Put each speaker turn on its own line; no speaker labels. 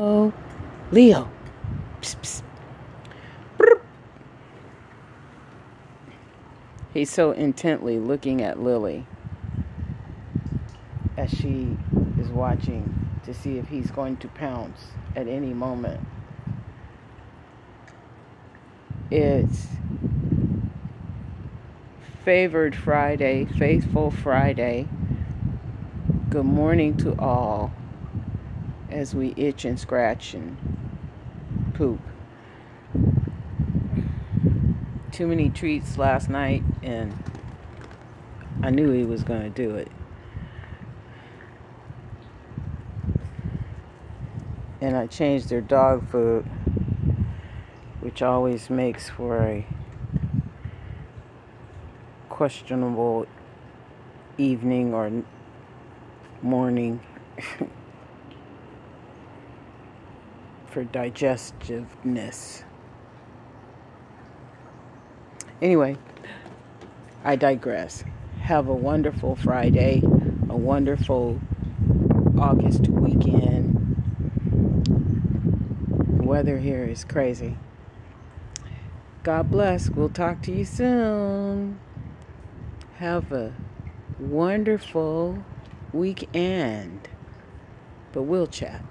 Oh, Leo. Psst, psst. He's so intently looking at Lily as she is watching to see if he's going to pounce at any moment. It's favored Friday, faithful Friday. Good morning to all as we itch and scratch and poop. Too many treats last night, and I knew he was going to do it. And I changed their dog food, which always makes for a questionable evening or morning. for digestiveness. Anyway, I digress. Have a wonderful Friday, a wonderful August weekend. The weather here is crazy. God bless. We'll talk to you soon. Have a wonderful weekend. But we'll chat.